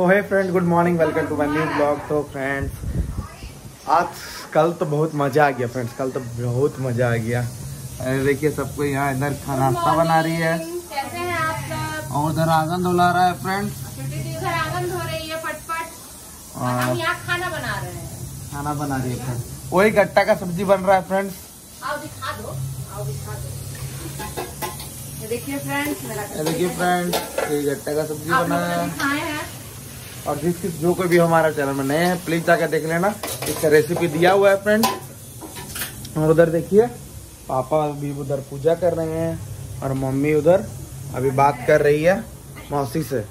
तो है friend good morning welcome to my new blog तो फ्रेंड्स आज कल तो बहुत मज़ा आ गया फ्रेंड्स कल तो बहुत मज़ा आ गया। अरे देखिए सबको यहाँ इधर खाना नाश्ता बना रही है। और उधर आँगन धुला रहा है फ्रेंड्स रही है खाना बना रहे हैं। खाना बना रही है फ्रेंड्स वही गट्टा का सब्ज़ी बन रहा है फ्रेंड्स आओ दिखा दो आओ दिखा दो। देखिए फ्रेंड्स देखिए फ्रेंड्स ये गट्टा का सब्ज़ी बना है। दिखाए हैं? और जिस किस जो कोई भी हमारा चैनल में नए हैं प्लीज़ जाकर देख लेना। इसका रेसिपी दिया हुआ है फ्रेंड और उधर देखिए, पापा अभी उधर पूजा कर रहे हैं और मम्मी उधर अभी बात कर रही है मौसी से।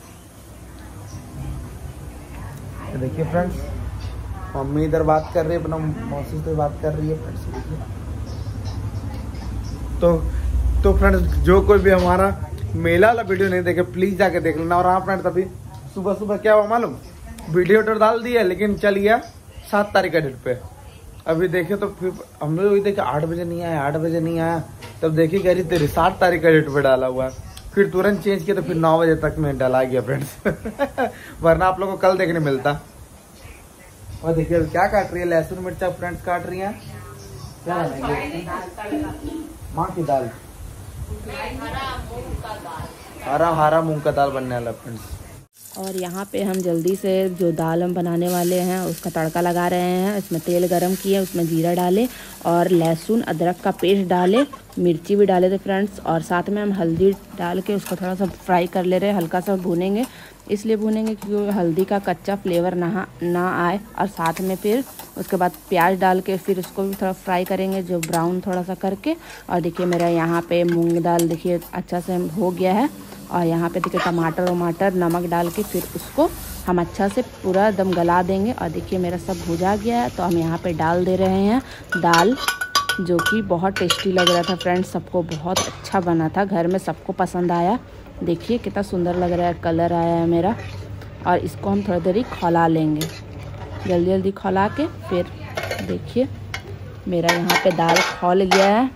देखिए फ्रेंड्स मम्मी इधर बात कर रही है, अपना मौसी से बात कर रही है फ्रेंड्स तो तो फ्रेंड्स जो कोई भी हमारा मेला वाला वीडियो नहीं देखे प्लीज़ जाके देख लेना। और हाँ फ्रेंड्स अभी सुबह सुबह क्या हुआ मालूम? वीडियो तो डाल दिया लेकिन चल गया सात तारीख का डेट पे। अभी देखे तो फिर हम लोग वही देखे आठ बजे नहीं आया आठ बजे नहीं आया। तब देखी कह रही तेरी सात तारीख का डेट पे डाला हुआ फिर तुरंत चेंज किया तो फिर नौ बजे तक में डाला गया फ्रेंड्स वरना आप लोग को कल देखने मिलता। और देखिए अभी क्या काट रही है लहसुन मिर्चा फ्रेंड्स काट रही है? क्या माँ की दाल। हरा हरा मूंग का दाल बनने वाला फ्रेंड्स और यहाँ पे हम जल्दी से जो दाल हम बनाने वाले हैं, उसका तड़का लगा रहे हैं। इसमें तेल गरम किए, उसमें जीरा डाले और लहसुन, अदरक का पेस्ट डालें, मिर्ची भी डाले थे फ्रेंड्स। और साथ में हम हल्दी डाल के उसको थोड़ा सा फ्राई कर ले रहे हैं, हल्का सा भूनेंगे। इसलिए भूनेंगे क्योंकि हल्दी का कच्चा फ्लेवर ना ना आए। और साथ में फिर उसके बाद प्याज डाल के फिर उसको भी थोड़ा फ्राई करेंगे, जो ब्राउन थोड़ा सा करके। और देखिए मेरा यहाँ पे मूंग दाल देखिए अच्छा से हो गया है। और यहाँ पे देखिए टमाटर वमाटर नमक डाल के फिर उसको हम अच्छा से पूरा एकदम गला देंगे। और देखिए मेरा सब भुजा गया है तो हम यहाँ पे डाल दे रहे हैं दाल, जो कि बहुत टेस्टी लग रहा था फ्रेंड्स। सबको बहुत अच्छा बना था, घर में सबको पसंद आया। देखिए कितना सुंदर लग रहा है, कलर आया है मेरा। और इसको हम थोड़ी देरी खौला लेंगे। जल्दी जल्दी खौला के फिर देखिए मेरा यहाँ पे दाल खौल गया है।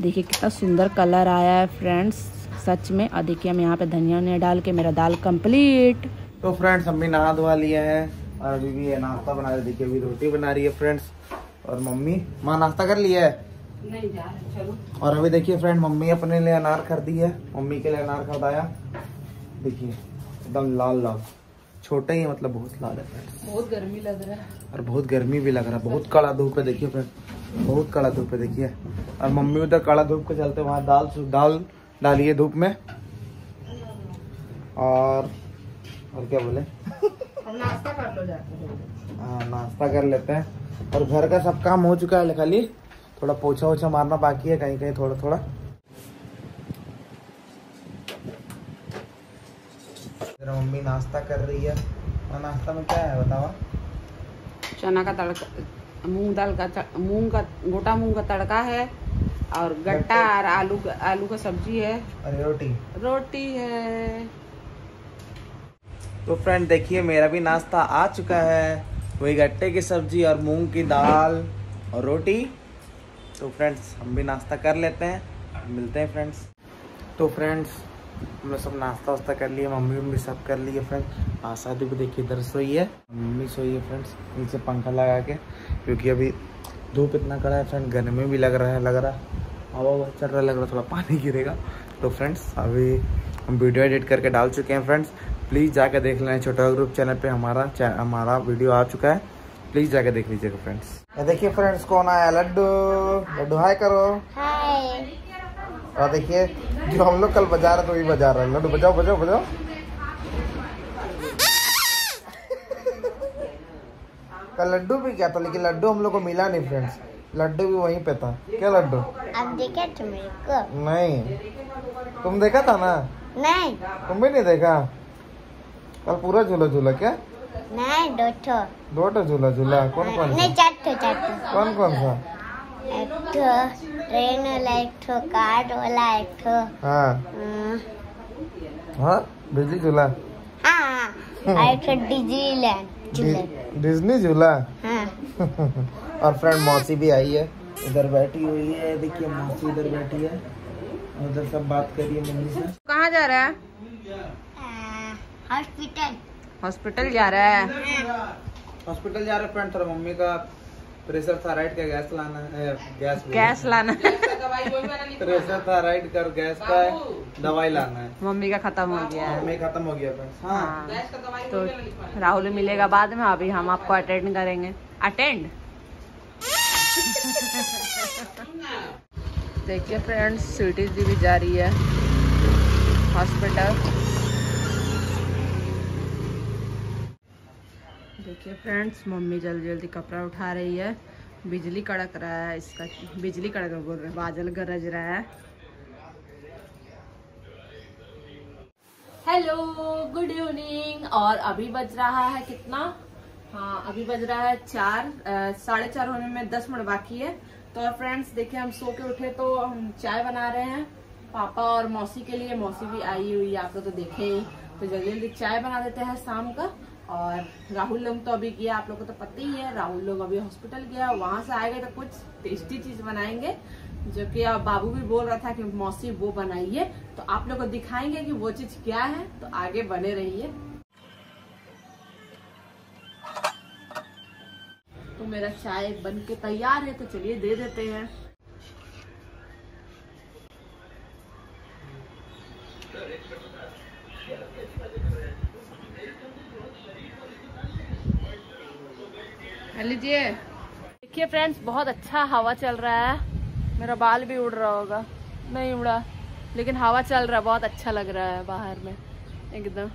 देखिए कितना सुंदर कलर आया है फ्रेंड्स। सच में और देखिए हम यहाँ पे धनिया वनिया डाल के मेरा दाल कंप्लीट तो फ्रेंड्स हम भी नहा धोवा लिए हैं और अभी भी ये नाश्ता बना रही देखिए अभी रोटी बना रही है फ्रेंड्स और मम्मी माँ नाश्ता कर लिया है? नहीं जा चलो। और अभी देखिए फ्रेंड मम्मी अपने लिए अनार खरीदी है। मम्मी के लिए अनार खरीदाया देखिए एकदम लाल लाल। छोटे ही मतलब बहुत लाल है बहुत गर्मी लग रहा है। और बहुत गर्मी भी लग रहा है। बहुत कड़ा धूप है देखिए फ्रेंड बहुत कड़ा धूप है देखिए। और मम्मी उधर कड़ा धूप के चलते वहाँ दाल दाल डाली है धूप में। और और क्या बोले? नाश्ता कर लो जाके। हाँ नाश्ता कर लेते हैं। और घर का सब काम हो चुका है खाली। थोड़ा पोछा वोछा मारना बाकी है कहीं कहीं थोड़ा थोड़ा। मेरा मम्मी नाश्ता कर रही है। और नाश्ता में क्या है बताओ चना का तड़का मूंग दाल का मूंग का गोटा मूंग का तड़का है। और गट्टा और आलू आलू का सब्ज़ी है। अरे रोटी। रोटी है। तो फ्रेंड देखिए मेरा भी नाश्ता आ चुका है। वही गट्टे की सब्ज़ी और मूंग की दाल और रोटी। तो फ्रेंड्स हम भी नाश्ता कर लेते हैं। मिलते हैं फ्रेंड्स। तो फ्रेंड्स हमने सब नाश्ता वास्ता कर लिया मम्मी मम्मी सब कर लिए फ्रेंड्स। आशा भी देखिए इधर सोई है मम्मी सोई है फ्रेंड्स नीचे पंखा लगा के क्योंकि अभी धूप इतना कड़ा है फ्रेंड गर्मी भी लग रहा है लग रहा। हवा हवा चल रहा है लग रहा थोड़ा पानी गिरेगा। तो फ्रेंड्स अभी हम वीडियो एडिट करके डाल चुके हैं फ्रेंड्स। प्लीज़ जाकर देख लेना छोटा ग्रुप चैनल पे हमारा हमारा वीडियो आ चुका है। प्लीज़ जाकर देख लीजिएगा फ्रेंड्स। देखिए फ्रेंड्स कौन आया लड्डू। लड्डू हाय करो। हाय। और देखिए जो हम लोग कल बजा रहे थे वही बजा रहे हैं। लड्डू बजाओ बजाओ बजाओ। कल लड्डू भी क्या था? लेकिन लड्डू हम लोग को मिला नहीं फ्रेंड्स लड्डू भी वहीं पे था। क्या लड्डू? अब देखा को? नहीं। तुम देखा था ना? नहीं। तुम भी नहीं देखा? कल पूरा झूला झूला क्या? नहीं दो ठो दो ठो झूला झूला कौन कौन नहीं सा चार ठो चार ठो कौन कौन सा? एक ठो ट्रेन वाला एक ठो कार वाला एक ठो हाँ। हम्म, हाँ बिजली झूला। हाँ और डिज्नीलैंड झूला डिज्नी झूला हाँ. और फ्रेंड मौसी भी आई है. इधर बैठी हुई है. देखिए मौसी इधर बैठी है. उधर सब बात करिए रही है मम्मी से. कहाँ जा रहा है? हॉस्पिटल हॉस्पिटल जा रहा है। हॉस्पिटल जा रहा है फ्रेंड थोड़ा मम्मी का प्रेशर थायराइड का गैस लाना है गैस गैस लाना। प्रेशर थायराइड का और गैस का दवाई लाना है। मम्मी का खत्म हो गया है। मम्मी खत्म हो गया फ्रेंड्स हाँ। हाँ। तो राहुल मिलेगा बाद में अभी हम आपको अटेंड करेंगे। अटेंड देखिए फ्रेंड्स सिटी दी भी जा रही है। हॉस्पिटल देखिए फ्रेंड्स, मम्मी जल्दी जल्दी कपड़ा उठा रही है। बिजली कड़क रहा है इसका, बिजली कड़क बोल रहे बादल गरज रहा है। हेलो गुड इवनिंग और अभी बज रहा है कितना? हाँ अभी बज रहा है चार साढ़े चार होने में दस मिनट बाकी है। तो फ्रेंड्स, देखिए हम सो के उठे तो हम चाय बना रहे हैं। पापा और मौसी के लिए, मौसी भी आई हुई है, आप लोग तो देखे ही। तो जल्दी जल्दी चाय बना देते हैं शाम का। और राहुल लोग तो अभी गया, आप लोग को तो पता ही है, राहुल लोग अभी हॉस्पिटल गया, वहाँ से आएगा तो कुछ टेस्टी चीज़ बनाएँगे, जो कि अब बाबू भी बोल रहा था कि मौसी वो बनाइए तो आप लोग को दिखाएँगे कि वो चीज़ क्या है तो आगे बने रहिए। तो मेरा चाय बन के तैयार है तो चलिए दे देते हैं। लीजिए। देखिए फ्रेंड्स बहुत अच्छा हवा चल रहा है। मेरा बाल भी उड़ रहा होगा। नहीं उड़ा लेकिन हवा चल रहा है बहुत अच्छा लग रहा है बाहर में। एकदम।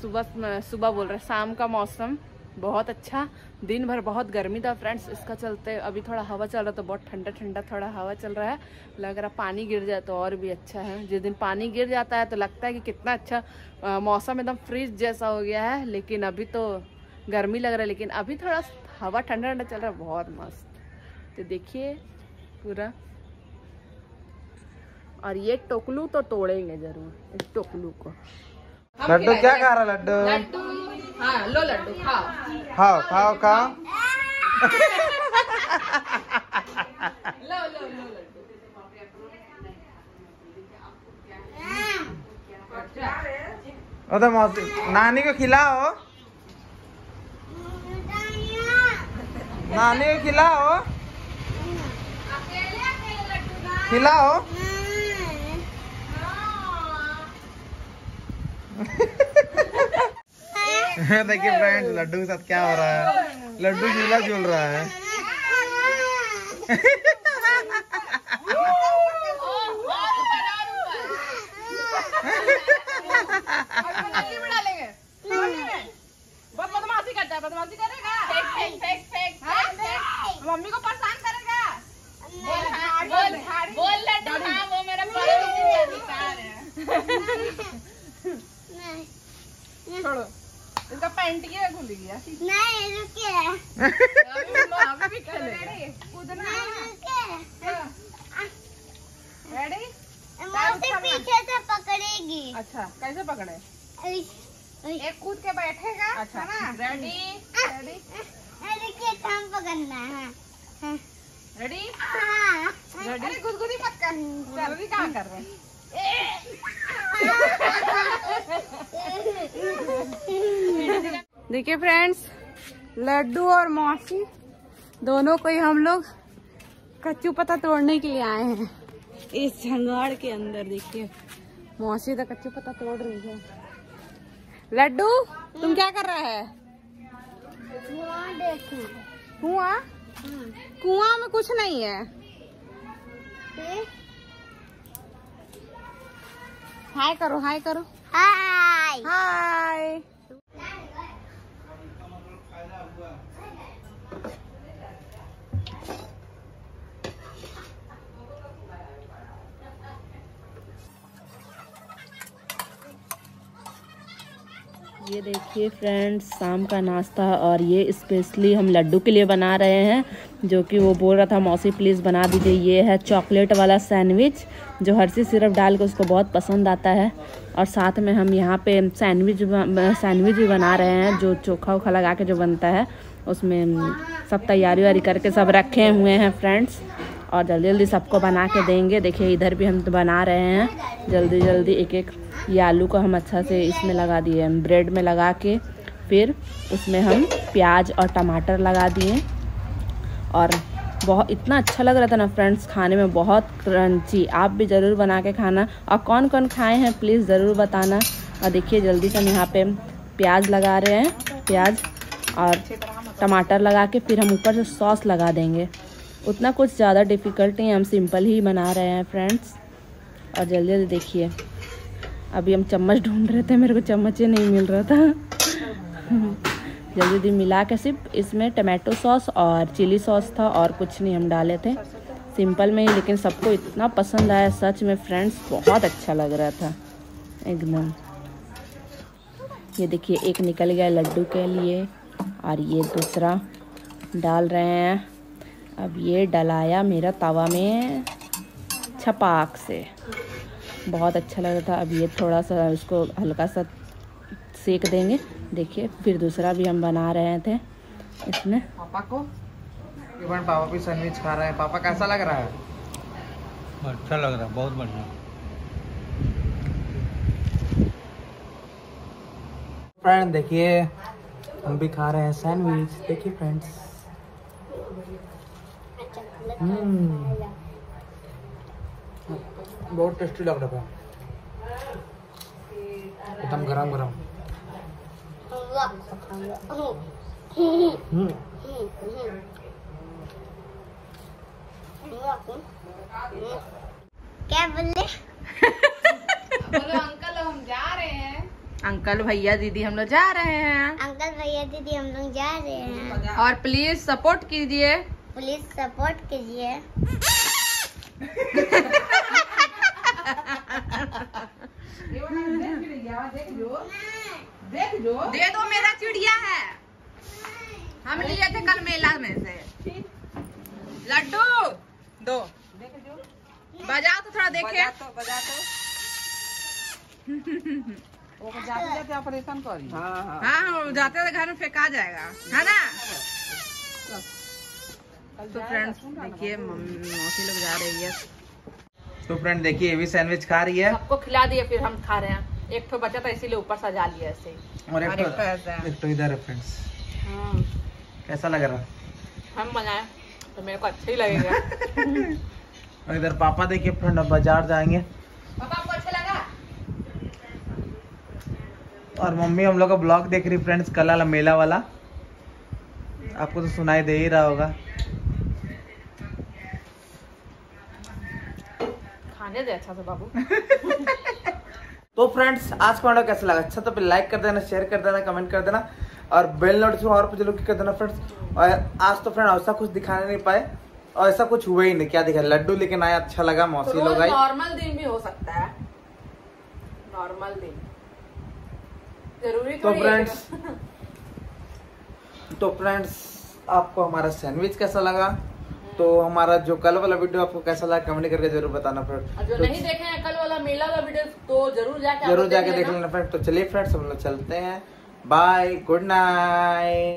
सुबह सुबह बोल रहे शाम का मौसम बहुत अच्छा। दिन भर बहुत गर्मी था फ्रेंड्स इसका चलते अभी थोड़ा हवा चल रहा तो बहुत ठंडा ठंडा थोड़ा हवा चल रहा है। लग रहा पानी गिर जाए तो और भी अच्छा है। जिस दिन पानी गिर जाता है तो लगता है कि कितना अच्छा अ, मौसम एकदम फ्रिज जैसा हो गया है। लेकिन अभी तो गर्मी लग रहा है लेकिन अभी थोड़ा हवा ठंडा ठंडा चल रहा है बहुत मस्त। तो देखिए पूरा। और ये टोकलू तो तोड़ेंगे ज़रूर इस टोकलू को। लड्डू क्या खा रहा लड्डू? हाँ लो लड्डू खाओ। खाओ खाओ खाओ। लो लो लो लड्डू। तो मौसी नानी को खिलाओ। नानी को खिलाओ। खिलाओ देखिए फ्रेंड्स लड्डू के साथ क्या हो रहा है? लड्डू झूला झूल रहा है। बदमाशी करता है बदमाशी करेगा फेंक फेंक फेंक फेंक हाँ, फेंक मम्मी को परेशान करेगा बोल बोल बोल लड्डू हाँ वो मेरा पड़ोसी अधिकार है छोड़ो इसका पैंट की खुल गया नहीं रुके अभी अभी भी खेलेगा कूदना रेडी मौसी पीछे से पकड़ेगी अच्छा कैसे पकड़े अरे एक कूद के बैठेगा अच्छा रेडी रेडी पकड़ना है? हाँ। रेडी हाँ। रेडी गुदगुदी मत कर। कहाँ कर रहे देखिए फ्रेंड्स लड्डू और मौसी दोनों को ही हम लोग कच्चू पत्ता तोड़ने के लिए आए हैं। इस झंगाड़ के अंदर देखिए मौसी तो कच्चू पत्ता तोड़ रही है। लड्डू तुम क्या कर रहे है? कुआ कुआ? कुआँ कुआँ में कुछ नहीं है। हाय करो हाय करो। हाय हाय ये देखिए फ्रेंड्स, शाम का नाश्ता और ये स्पेशली हम लड्डू के लिए बना रहे हैं, जो कि वो बोल रहा था, मौसी प्लीज़ बना दीजिए। ये है चॉकलेट वाला सैंडविच जो हर्षी सिरप डाल के उसको बहुत पसंद आता है। और साथ में हम यहाँ पे सैंडविच सैंडविच भी बना रहे हैं, जो चोखा वोखा लगा के जो बनता है, उसमें सब तैयारी वारी करके सब रखे हुए हैं फ्रेंड्स। और जल्दी जल्दी सबको बना के देंगे। देखिए, इधर भी हम तो बना रहे हैं। जल्दी जल्दी एक एक ये आलू को हम अच्छा से इसमें लगा दिए ब्रेड में लगा के फिर उसमें हम प्याज और टमाटर लगा दिए और बहुत, इतना अच्छा लग रहा था ना फ्रेंड्स, खाने में बहुत क्रंची। आप भी ज़रूर बना के खाना। और कौन कौन खाए हैं, प्लीज़ ज़रूर बताना। और देखिए, जल्दी से हम यहाँ पे प्याज लगा रहे हैं, प्याज और टमाटर लगा के फिर हम ऊपर से सॉस लगा देंगे। उतना कुछ ज़्यादा डिफ़िकल्ट नहीं हम सिंपल ही बना रहे हैं, फ्रेंड्स। और जल्दी जल्दी देखिए। अभी हम चम्मच ढूंढ रहे थे, मेरे को चम्मच ही नहीं मिल रहा था। जल्दी जल्दी मिला के सिर्फ़ इसमें टमाटो सॉस और चिली सॉस था और कुछ नहीं, हम डाले थे। सिंपल में ही, लेकिन सबको इतना पसंद आया, सच में फ्रेंड्स, बहुत अच्छा लग रहा था, एकदम। ये देखिए, एक निकल गया लड्डू के लिए, और ये दूसरा डाल रहे हैं। अब ये डलाया मेरा तवा में छपाक से। बहुत अच्छा लग रहा था। अब ये थोड़ा सा उसको हल्का सा सेक देंगे। देखिए फिर दूसरा भी हम बना रहे थे इसमें। पापा को? इवन पापा भी सैंडविच खा रहे हैं। पापा कैसा लग रहा है? अच्छा लग रहा है बहुत बढ़िया। फ्रेंड देखिए हम भी खा रहे हैं सैंडविच देखिए फ्रेंड्स हम्म। बहुत टेस्टी लग रहा था। एकदम गरम गरम। हम्म। क्या बोले? अंकल हम जा रहे हैं अंकल भैया दीदी हम लोग जा रहे हैं। अंकल भैया दीदी हम लोग जा रहे हैं। और प्लीज़ सपोर्ट कीजिए। प्लीज़ सपोर्ट कीजिए। दे दो मेरा चिड़िया है। हम लिए थे कल मेला में से। लड्डू। दो। बजाओ तो थोड़ा देखे। हाँ हाँ। जाते घर में फेंका जाएगा। है ना? तो फ्रेंड्स देखिए मम्मी मौसी लोग जा रही है। तो फ्रेंड देखिए ये भी सैंडविच खा रही है। सबको खिला दिए फिर हम खा रहे हैं। एक तो बचा था इसीलिए ऊपर सजा लिया ऐसे और एक तो तो। एक तो इधर है फ्रेंड्स हाँ, कैसा लग रहा? हम बनाए तो मेरे को अच्छा ही लगेगा। और इधर पापा देखिए फ्रेंड अब बाज़ार जाएँगे। पापा आपको अच्छा लगा? और मम्मी हम लोग का ब्लॉग देख रही फ्रेंड्स कल वाला मेला वाला। आपको तो सुनाई दे ही रहा होगा। खाने दे अच्छा से बाबू। तो फ्रेंड्स आज का वीडियो कैसा लगा? अच्छा तो फिर लाइक कर देना शेयर कर देना कमेंट कर देना और बेल नोटिफिकेशन और पे ज़रूर कर देना फ्रेंड्स और आज तो फ्रेंड ऐसा कुछ दिखाने नहीं पाए और ऐसा कुछ हुआ ही नहीं। क्या दिखा? लड्डू लेकिन आया अच्छा लगा मौसी लोग आई नॉर्मल दिन भी हो सकता है। नॉर्मल दिन। ज़रूरी तो फ्रेंड्स तो फ्रेंड्स आपको हमारा सैंडविच कैसा लगा? तो हमारा जो कल वाला वीडियो आपको कैसा लगा कमेंट करके ज़रूर बताना फ्रेंड जो तो नहीं देखे हैं कल वाला मेला वाला वीडियो तो ज़रूर जाके ज़रूर जाके देख लेना। लेना फ्रेंड तो चलिए फ्रेंड्स हम लोग चलते हैं। Bye good night